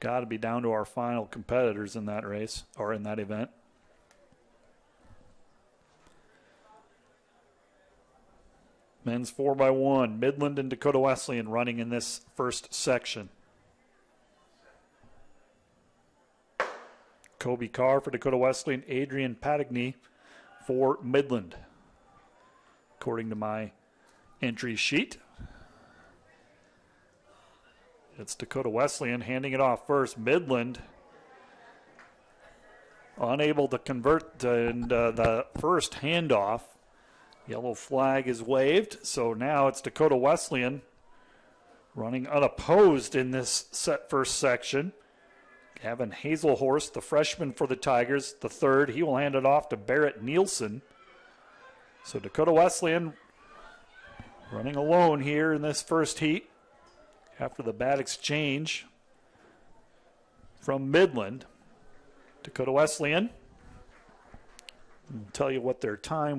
got to be down to our final competitors in that race or in that event. Men's 4 by one Midland and Dakota Wesleyan running in this first section. Kobe Carr for Dakota Wesleyan, Adrian Patagny for Midland, according to my entry sheet. It's Dakota Wesleyan handing it off first. Midland unable to convert, and uh, the first handoff. Yellow flag is waved, so now it's Dakota Wesleyan running unopposed in this set first section. Gavin Hazelhorst, the freshman for the Tigers, the third. He will hand it off to Barrett Nielsen. So Dakota Wesleyan running alone here in this first heat after the bad exchange from Midland. Dakota Wesleyan. I'll tell you what their time